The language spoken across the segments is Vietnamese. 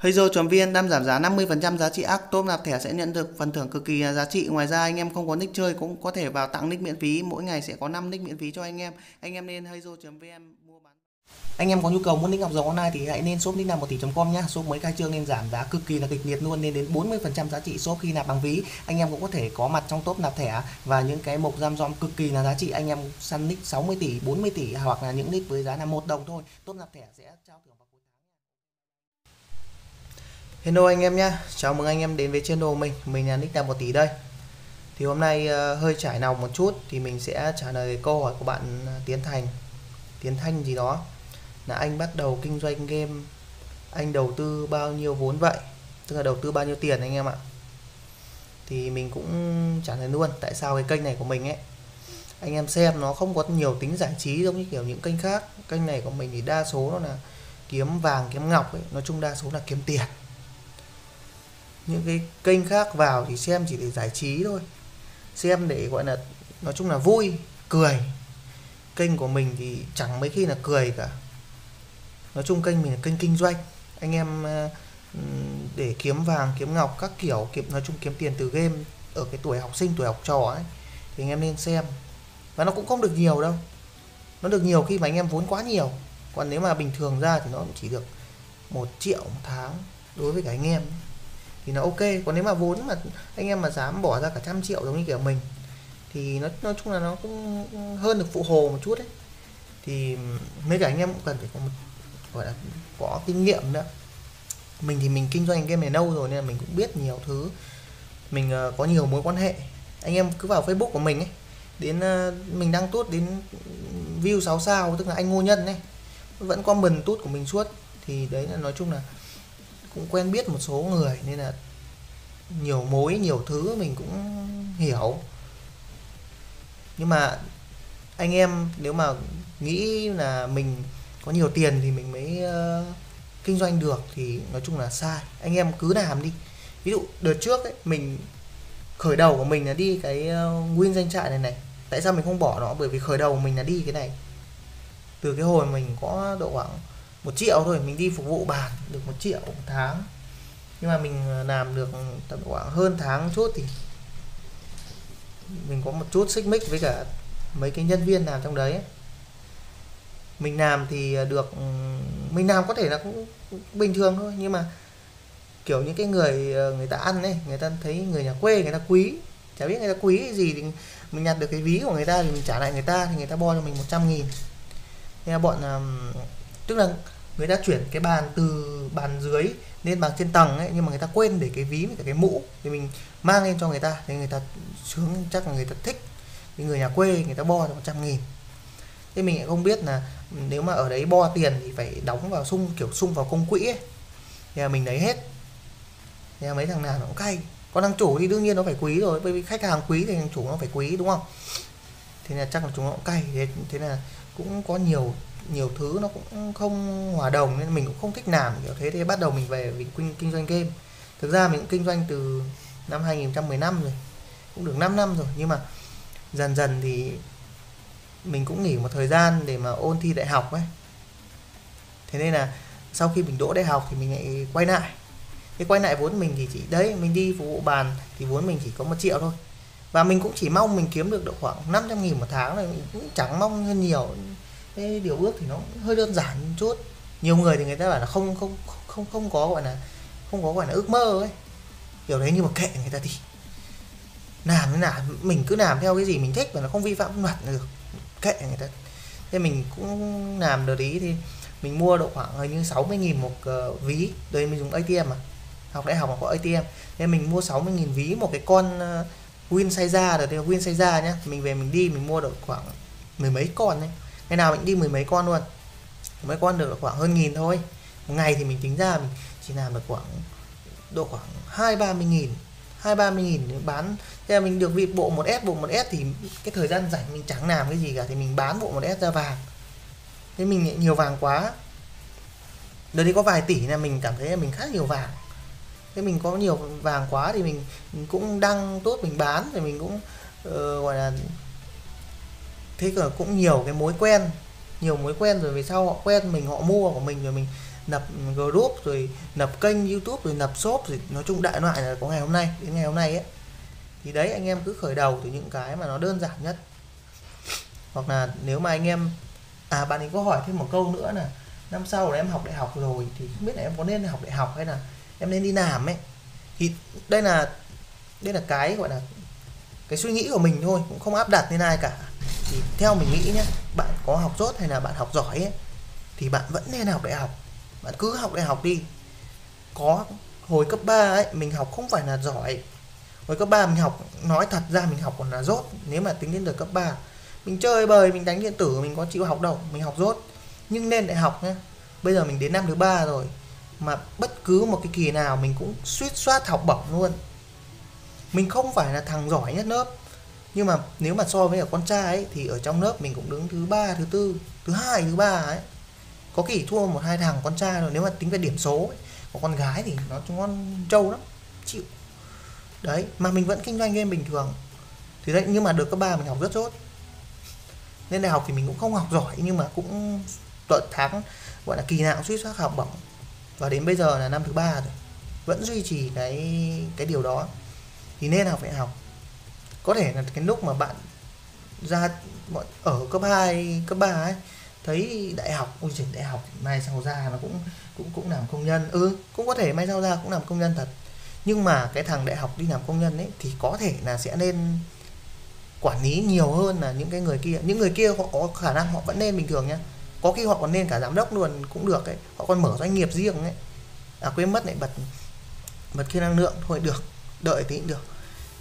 Hazel.vn đang giảm giá 50% giá trị ác tôm nạp thẻ sẽ nhận được phần thưởng cực kỳ giá trị. Ngoài ra anh em không có nick chơi cũng có thể vào tặng nick miễn phí. Mỗi ngày sẽ có 5 nick miễn phí cho anh em. Anh em nên Hazel.vn mua bán. Anh em có nhu cầu muốn nick học dòng online thì hãy nên shop nick nào 1 tỷ.com nhá. Shop mới khai trương nên giảm giá cực kỳ là kịch liệt luôn nên đến 40% giá trị shop khi nạp bằng ví. Anh em cũng có thể có mặt trong top nạp thẻ và những cái mục giam giom cực kỳ là giá trị. Anh em săn nick 60 tỷ, 40 tỷ hoặc là những nick với giá là một đồng thôi. Top nạp thẻ sẽ trao thưởng vào. Hello anh em nhé, chào mừng anh em đến với channel mình, mình là Nick Đàm 1 tỷ đây. Thì hôm nay uh, hơi trải lòng một chút thì mình sẽ trả lời câu hỏi của bạn ờ, Tiến Thành. Tiến Thanh gì đó. Là anh bắt đầu kinh doanh game, anh đầu tư bao nhiêu vốn vậy? Tức là đầu tư bao nhiêu tiền anh em ạ? Thì mình cũng trả lời luôn, tại sao cái kênh này của mình ấy. Anh em xem nó không có nhiều tính giải trí giống như kiểu những kênh khác. Kênh này của mình thì đa số nó là kiếm vàng, kiếm ngọc ấy. Nói chung đa số là kiếm tiền những cái kênh khác vào thì xem chỉ để giải trí thôi. Xem để, gọi là, nói chung là vui, cười. Kênh của mình thì chẳng mấy khi là cười cả. Nói chung kênh mình là kênh kinh doanh. Anh em ờ, để kiếm vàng, kiếm ngọc các kiểu, kiếm, nói chung kiếm tiền từ game ở cái tuổi học sinh, tuổi học trò ấy, thì anh em nên xem. Và nó cũng không được nhiều đâu. Nó được nhiều khi mà anh em vốn quá nhiều. Còn nếu mà bình thường ra thì nó chỉ được một triệu một tháng đối với cả anh em thì nó ok. Còn nếu mà vốn mà anh em mà dám bỏ ra cả trăm triệu giống như kiểu mình thì nó nói chung là nó cũng hơn được phụ hồ một chút đấy. Thì mấy cả anh em cũng cần phải có một gọi là có kinh nghiệm nữa. Mình thì mình kinh doanh game này lâu rồi nên là mình cũng biết nhiều thứ. Mình uh, có nhiều mối quan hệ. Anh em cứ vào facebook của mình ấy đến uh, mình đăng tốt đến view 6 sao tức là anh ngô nhân ấy vẫn comment tốt của mình suốt. Thì đấy là nói chung là cũng quen biết một số người nên là nhiều mối nhiều thứ mình cũng hiểu. Nhưng mà anh em nếu mà nghĩ là mình có nhiều tiền thì mình mới uh, kinh doanh được thì nói chung là sai. Anh em cứ làm đi. Ví dụ đợt trước ấy mình khởi đầu của mình là đi cái ờ, uh, nguyên danh trại này này. Tại sao mình không bỏ nó? Bởi vì khởi đầu của mình là đi cái này. Từ cái hồi mình có độ khoảng một triệu thôi, mình đi phục vụ bàn được một triệu một tháng. Nhưng mà mình ờ, làm được tầm khoảng hơn tháng chút thì mình có một chút xích mích với cả mấy cái nhân viên làm trong đấy. Mình làm thì ờ, được ừ, mình làm có thể là cũng bình thường thôi, nhưng mà kiểu những cái người ờ, người ta ăn ấy, người ta thấy người nhà quê người ta quý, chả biết người ta quý cái gì thì mình nhặt được cái ví của người ta thì mình trả lại người ta thì người ta bo cho mình 100 nghìn. Nên là bọn tức là người ta chuyển cái bàn từ bàn dưới lên bàn trên tầng ấy nhưng mà người ta quên để cái ví với cả cái mũ thì mình mang lên cho người ta thì người ta sướng chắc là người ta thích. Thì người nhà quê người ta bo cho 100 nghìn. Thế mình lại không biết là nếu mà ở đấy bo tiền thì phải đóng vào sung kiểu sung vào công quỹ ấy. Thì là mình lấy hết. Thì là mấy thằng nào nó cũng cay. Còn thằng chủ thì đương nhiên nó phải quý rồi bởi vì khách hàng quý thì thằng chủ nó phải quý đúng không? Thế là chắc là chúng nó cũng cay. Thế, thế là cũng có nhiều nhiều thứ nó cũng không hòa đồng nên mình cũng không thích làm kiểu thế. Thì bắt đầu mình về mình kinh, kinh doanh game. Thực ra mình cũng kinh doanh từ năm 2015 rồi cũng được 5 năm rồi. Nhưng mà dần dần thì mình cũng nghỉ một thời gian để mà ôn thi đại học ấy. Thế nên là sau khi mình đỗ đại học thì mình lại quay lại. Cái quay lại vốn mình thì chỉ đấy mình đi phục vụ bàn thì vốn mình chỉ có một triệu thôi. Và mình cũng chỉ mong mình kiếm được độ khoảng 500 nghìn một tháng này mình cũng chẳng mong hơn nhiều cái điều ước thì nó hơi đơn giản một chút. Nhiều người thì người ta bảo là không không không không có gọi là không có gọi là ước mơ ấy. Kiểu đấy nhưng mà kệ người ta thì làm thế nào mình cứ làm theo cái gì mình thích và nó không vi phạm luật được. Kệ người ta. Thế mình cũng làm được ý thì mình mua độ khoảng hình như 60 nghìn một uh, ví. Đây mình dùng ATM mà học đại học mà có ATM nên mình mua 60 nghìn ví một cái con uh, Win xây ra thì Win xây ra nhá. Mình về mình đi mình mua được khoảng mười mấy con đấy ngày nào mình đi mười mấy con luôn. Mấy con được khoảng hơn nghìn thôi. Một ngày thì mình tính ra mình chỉ làm được khoảng độ khoảng hai ba mươi nghìn hai ba mươi nghìn bán. Thế là mình được vị bộ một S bộ một S thì cái thời gian rảnh mình chẳng làm cái gì cả thì mình bán bộ một S ra vàng. Thế mình nhiều vàng quá. Đợt đi có vài tỷ là mình cảm thấy là mình khá nhiều vàng. Thế mình có nhiều vàng quá thì mình, mình cũng đăng tốt mình bán thì mình cũng uh, gọi là thế là cũng nhiều cái mối quen, nhiều mối quen rồi về sau họ quen mình, họ mua của mình rồi mình nập group rồi nập kênh youtube rồi nập shop rồi nói chung đại loại là có ngày hôm nay, đến ngày hôm nay ấy. Thì đấy, anh em cứ khởi đầu từ những cái mà nó đơn giản nhất. Hoặc là nếu mà anh em à bạn ấy có hỏi thêm một câu nữa là năm sau là em học đại học rồi thì không biết là em có nên học đại học hay là em nên đi làm ấy. Thì đây là đây là cái, gọi là cái suy nghĩ của mình thôi, cũng không áp đặt lên ai cả thì theo mình nghĩ nhé bạn có học tốt hay là bạn học giỏi ấy, thì bạn vẫn nên học đại học. Bạn cứ học đại học đi. Có hồi cấp 3 ấy mình học không phải là giỏi. Hồi cấp 3 mình học nói thật ra mình học còn là rốt. Nếu mà tính đến đời cấp 3 mình chơi bời mình đánh điện tử mình có chịu học đâu mình học rốt. Nhưng nên đại học nhé bây giờ mình đến năm thứ ba rồi mà bất cứ một cái kỳ nào mình cũng suýt soát học bổng luôn. Mình không phải là thằng giỏi nhất lớp nhưng mà nếu mà so với ở con trai ấy, thì ở trong lớp mình cũng đứng thứ ba, thứ tư, thứ hai, thứ ba ấy. Có kỳ thua một hai thằng con trai rồi nếu mà tính về điểm số ấy. còn con gái thì nó con trâu lắm, chịu. Đấy, mà mình vẫn kinh doanh game bình thường. Thì đấy, nhưng mà được cấp ba mình học rất tốt nên đại học thì mình cũng không học giỏi, nhưng mà cũng tuần tháng, gọi là kỳ nào cũng suýt soát học bổng. Và đến bây giờ là năm thứ ba rồi. Vẫn duy trì cái cái điều đó. Thì nên học phải học có thể là cái lúc mà bạn ra ở cấp 2, cấp 3 ấy thấy đại học ôi trời đại học mai sau ra nó cũng cũng cũng làm công nhân. Ừ cũng có thể mai sau ra cũng làm công nhân thật. Nhưng mà cái thằng đại học đi làm công nhân ấy thì có thể là sẽ nên quản lý nhiều hơn là những cái người kia. Những người kia họ có khả năng họ vẫn nên bình thường nhá. Có khi họ còn nên cả giám đốc luôn cũng được ấy. Họ còn mở doanh nghiệp riêng ấy. À quên mất lại bật bật kia năng lượng. Thôi được. Đợi tí cũng được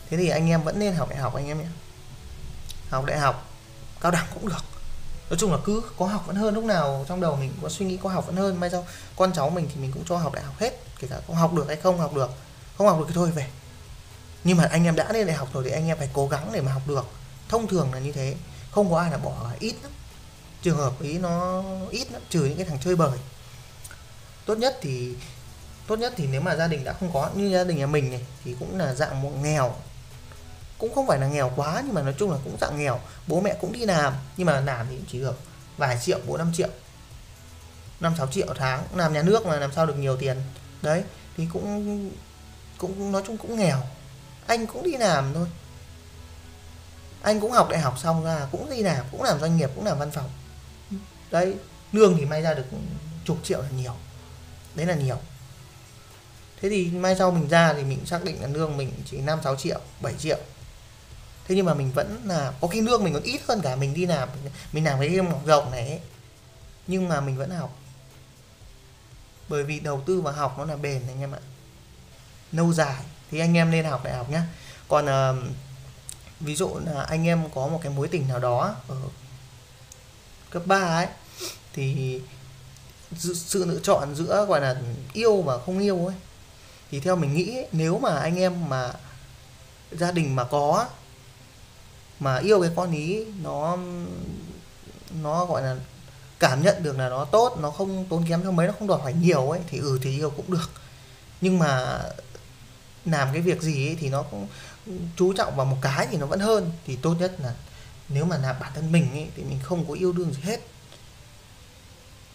thế thì anh em vẫn nên học đại học anh em nhé. Học đại học, cao đẳng cũng được. Nói chung là cứ có học vẫn hơn, lúc nào trong đầu mình có suy nghĩ có học vẫn hơn. Mai sau con cháu mình thì mình cũng cho học đại học hết, kể cả không học được hay không học được. Không học được thì thôi về. Nhưng mà anh em đã lên đại học rồi thì anh em phải cố gắng để mà học được. Thông thường là như thế, không có ai là bỏ ít lắm. Trường hợp ý nó ít lắm, trừ những cái thằng chơi bời. Tốt nhất thì, tốt nhất thì nếu mà gia đình đã không có, như gia đình nhà mình này, thì cũng là dạng một nghèo cũng không phải là nghèo quá, nhưng mà nói chung là cũng dạng nghèo. Bố mẹ cũng đi làm, nhưng mà làm thì chỉ được vài triệu, bốn, năm triệu. Năm, sáu triệu tháng, làm nhà nước mà làm sao được nhiều tiền. Đấy, thì cũng cũng nói chung cũng nghèo. Anh cũng đi làm thôi. Anh cũng học đại học xong ra, cũng đi làm, cũng làm doanh nghiệp, cũng làm văn phòng. Đấy, lương thì may ra được chục triệu là nhiều. Đấy là nhiều. Thế thì mai sau mình ra thì mình xác định là lương mình chỉ 5 6 triệu 7 triệu thế nhưng mà mình vẫn là có khi lương mình còn ít hơn cả mình đi làm mình làm cái game rộng này ấy. nhưng mà mình vẫn học. Bởi vì đầu tư vào học nó là bền anh em ạ. Lâu dài thì anh em nên học đại học nhé còn uh, ví dụ là anh em có một cái mối tình nào đó ở cấp 3 ấy thì sự lựa chọn giữa gọi là yêu và không yêu ấy. Thì theo mình nghĩ nếu mà anh em mà gia đình mà có mà yêu cái con ý nó nó gọi là cảm nhận được là nó tốt nó không tốn kém cho mấy nó không đòi hỏi nhiều ấy thì ừ thì yêu cũng được. Nhưng mà làm cái việc gì ấy thì nó cũng chú trọng vào một cái thì nó vẫn hơn. Thì tốt nhất là nếu mà là bản thân mình ấy, thì mình không có yêu đương gì hết.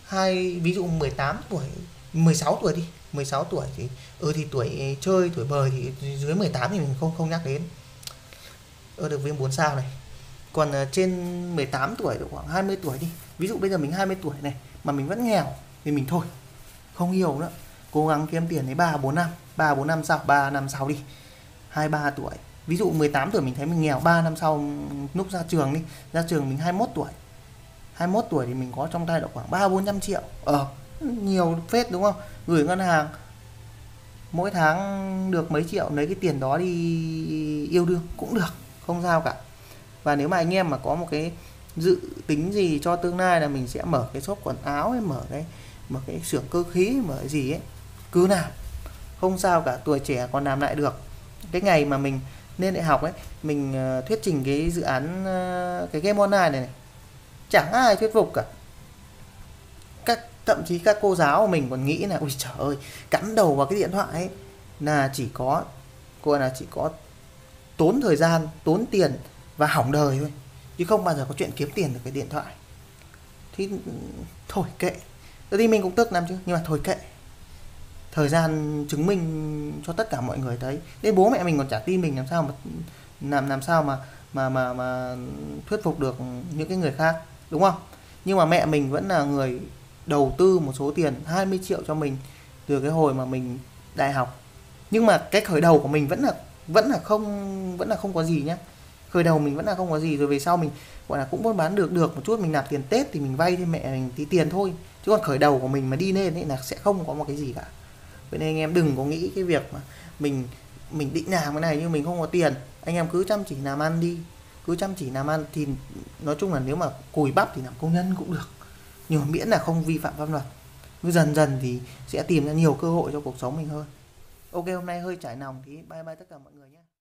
Hai ví dụ 18 tuổi 16 tuổi đi 16 tuổi thì ừ thì tuổi chơi tuổi bời thì dưới 18 thì mình không không nhắc đến ở được viên 4 sao này. Còn ờ, trên 18 tuổi được khoảng 20 tuổi đi. Ví dụ bây giờ mình 20 tuổi này mà mình vẫn nghèo thì mình thôi. Không yêu nữa. Cố gắng kiếm tiền đến 3 4 năm. 3 4 năm sau 3 năm sau đi. 23 tuổi. Ví dụ 18 tuổi mình thấy mình nghèo 3 năm sau lúc ra trường đi. Ra trường mình 21 tuổi. 21 tuổi thì mình có trong tay được khoảng 3 400 triệu. Ờ nhiều phết đúng không? Gửi ngân hàng. Mỗi tháng được mấy triệu, lấy cái tiền đó đi yêu đương cũng được không sao cả. Và nếu mà anh em mà có một cái dự tính gì cho tương lai là mình sẽ mở cái shop quần áo hay mở cái mở cái xưởng cơ khí mở cái gì ấy cứ làm. Không sao cả tuổi trẻ còn làm lại được. Cái ngày mà mình lên đại học ấy mình ờ, thuyết trình cái dự án ờ, cái game online này, này chẳng ai thuyết phục cả. Các thậm chí các cô giáo của mình còn nghĩ là ui trời ơi cắm đầu vào cái điện thoại ấy. Là chỉ có cô là chỉ có tốn thời gian, tốn tiền và hỏng đời thôi. Chứ không bao giờ có chuyện kiếm tiền được cái điện thoại. Thì, thôi kệ. Thế thì mình cũng tức lắm chứ, nhưng mà thôi kệ. Thời gian chứng minh cho tất cả mọi người thấy. Đến bố mẹ mình còn chả tin mình, làm sao mà, làm làm sao mà mà mà mà thuyết phục được những cái người khác, đúng không? Nhưng mà mẹ mình vẫn là người đầu tư một số tiền 20 triệu cho mình từ cái hồi mà mình đại học. Nhưng mà cái khởi đầu của mình vẫn là vẫn là không, vẫn là không có gì nhá. Khởi đầu mình vẫn là không có gì, rồi về sau mình, gọi là, cũng buôn bán được được một chút, mình nạp tiền tết thì mình vay thêm mẹ mình tí tiền thôi. Chứ còn khởi đầu của mình mà đi lên ấy là sẽ không có một cái gì cả. Vậy nên anh em đừng có nghĩ cái việc mà mình mình định làm cái này nhưng mình không có tiền. Anh em cứ chăm chỉ làm ăn đi. Cứ chăm chỉ làm ăn thì nói chung là nếu mà cùi bắp thì làm công nhân cũng được. Nhưng mà miễn là không vi phạm pháp luật. Cứ dần dần thì sẽ tìm ra nhiều cơ hội cho cuộc sống mình hơn ok hôm nay hơi trải lòng thì bye bye tất cả mọi người nhé.